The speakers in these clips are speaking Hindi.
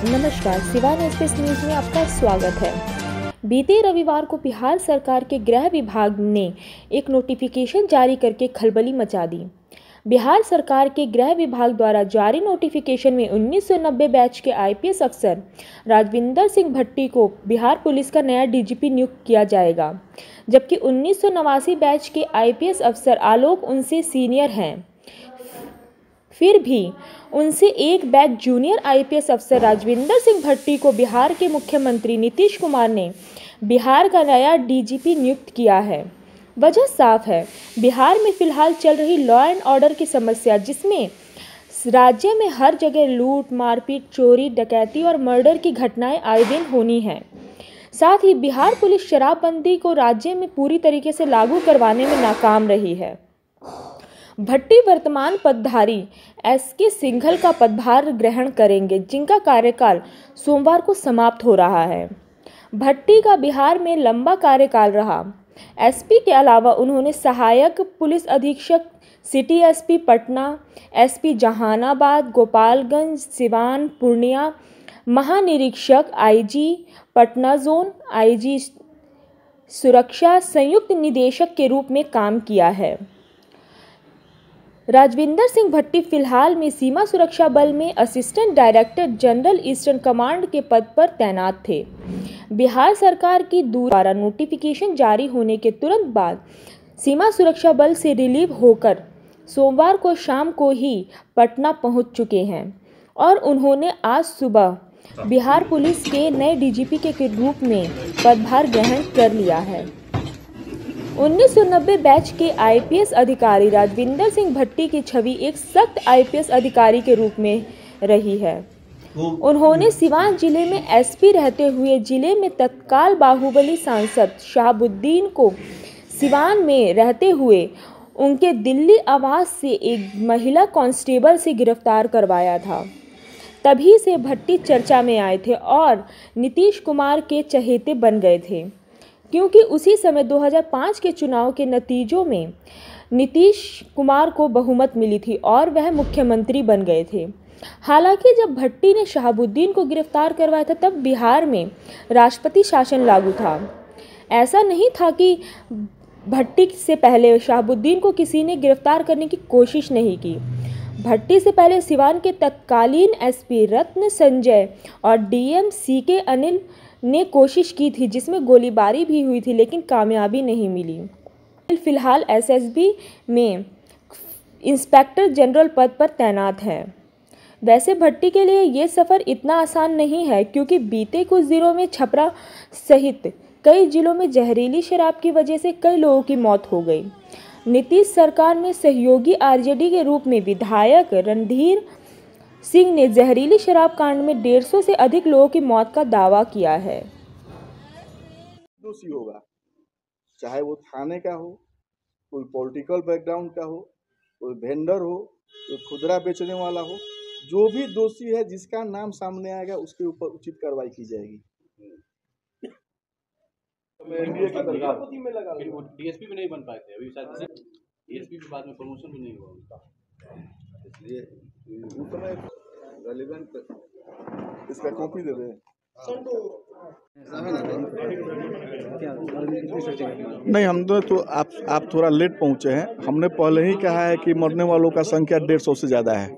नमस्कार, सिवान एक्सप्रेस न्यूज़ में आपका स्वागत है। बीते रविवार को बिहार सरकार के गृह विभाग ने एक नोटिफिकेशन जारी करके खलबली मचा दी। बिहार सरकार के गृह विभाग द्वारा जारी नोटिफिकेशन में 1990 बैच के आईपीएस अफसर राजविंदर सिंह भट्टी को बिहार पुलिस का नया डीजीपी नियुक्त किया जाएगा, जबकि उन्नीस सौ नवासी बैच के आईपीएस अफसर आलोक उनसे सीनियर हैं। फिर भी उनसे एक बैच जूनियर आईपीएस अफसर राजविंदर सिंह भट्टी को बिहार के मुख्यमंत्री नीतीश कुमार ने बिहार का नया डीजीपी नियुक्त किया है। वजह साफ़ है, बिहार में फ़िलहाल चल रही लॉ एंड ऑर्डर की समस्या जिसमें राज्य में हर जगह लूट, मारपीट, चोरी, डकैती और मर्डर की घटनाएँ आए दिन होनी हैं। साथ ही बिहार पुलिस शराबबंदी को राज्य में पूरी तरीके से लागू करवाने में नाकाम रही है। भट्टी वर्तमान पदधारी एस के सिंघल का पदभार ग्रहण करेंगे, जिनका कार्यकाल सोमवार को समाप्त हो रहा है। भट्टी का बिहार में लंबा कार्यकाल रहा। एसपी के अलावा उन्होंने सहायक पुलिस अधीक्षक, city SP Patna, SP Jahanabad, Gopalganj, Siwan, Purnia, महानिरीक्षक, आईजी पटना जोन, आईजी सुरक्षा, संयुक्त निदेशक के रूप में काम किया है। राजविंदर सिंह भट्टी फ़िलहाल में सीमा सुरक्षा बल में assistant director general eastern command के पद पर तैनात थे। बिहार सरकार की द्वारा नोटिफिकेशन जारी होने के तुरंत बाद सीमा सुरक्षा बल से रिलीव होकर सोमवार को शाम को ही पटना पहुँच चुके हैं और उन्होंने आज सुबह बिहार पुलिस के नए डीजीपी के रूप में पदभार ग्रहण कर लिया है। 1990 बैच के आईपीएस अधिकारी राजविंदर सिंह भट्टी की छवि एक सख्त आईपीएस अधिकारी के रूप में रही है। उन्होंने सिवान ज़िले में एसपी रहते हुए ज़िले में तत्काल बाहुबली सांसद शहाबुद्दीन को सिवान में रहते हुए उनके दिल्ली आवास से एक महिला कांस्टेबल से गिरफ़्तार करवाया था। तभी से भट्टी चर्चा में आए थे और नीतीश कुमार के चहेते बन गए थे। क्योंकि उसी समय 2005 के चुनाव के नतीजों में नीतीश कुमार को बहुमत मिली थी और वह मुख्यमंत्री बन गए थे। हालाँकि जब भट्टी ने शहाबुद्दीन को गिरफ़्तार करवाया था, तब बिहार में राष्ट्रपति शासन लागू था। ऐसा नहीं था कि भट्टी से पहले शहाबुद्दीन को किसी ने गिरफ़्तार करने की कोशिश नहीं की। भट्टी से पहले सिवान के तत्कालीन एसपी रत्न संजय और डीएम सी के अनिल ने कोशिश की थी, जिसमें गोलीबारी भी हुई थी, लेकिन कामयाबी नहीं मिली। फ़िलहाल एसएसबी में इंस्पेक्टर जनरल पद पर तैनात हैं। वैसे भट्टी के लिए ये सफ़र इतना आसान नहीं है, क्योंकि बीते कुछ दिनों में छपरा सहित कई जिलों में जहरीली शराब की वजह से कई लोगों की मौत हो गई। नीतीश सरकार में सहयोगी आरजेडी के रूप में विधायक रणधीर सिंह ने जहरीली शराब कांड में डेढ़ सौ से अधिक लोगों की मौत का दावा किया है। दोषी होगा। चाहे वो थाने का हो कोई पॉलिटिकल बैकग्राउंड का हो कोई वेंडर हो कोई खुदरा बेचने वाला हो जो भी दोषी है जिसका नाम सामने आएगा उसके ऊपर उचित कार्रवाई की जाएगी। डीएसपी भी नहीं बन पाए थे अभी शायद डीएसपी भी बाद में प्रमोशन भी नहीं हुआ उनका इसलिए उस समय रेलिवेंट इसका कॉपी दे रहे नहीं हम तो, तो आप आप थोड़ा लेट पहुँचे हैं। हमने पहले ही कहा है कि मरने वालों का संख्या डेढ़ सौ से ज़्यादा है।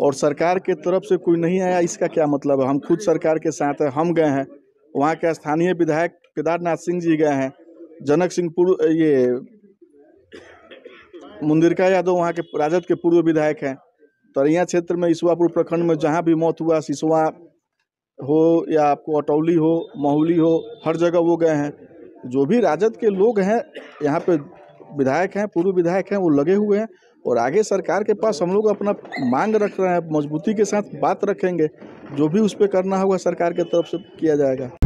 और सरकार के तरफ़ से कोई नहीं आया इसका क्या मतलब है? हम खुद सरकार के साथ हैं हम गए हैं। वहाँ के स्थानीय विधायक केदारनाथ सिंह जी गए हैं। जनक सिंहपुर ये मुंदिरका यादव वहाँ के राजद के पूर्व विधायक हैं। तरिया क्षेत्र में ईसवापुर प्रखंड में जहाँ भी मौत हुआ, सिसवा हो या आपको अटौली हो, महुली हो, हर जगह वो गए हैं। जो भी राजद के लोग हैं, यहाँ पे विधायक हैं, पूर्व विधायक हैं, वो लगे हुए हैं और आगे सरकार के पास हम लोग अपना मांग रख रहे हैं, मजबूती के साथ बात रखेंगे। जो भी उस पर करना होगा सरकार के तरफ़ से किया जाएगा।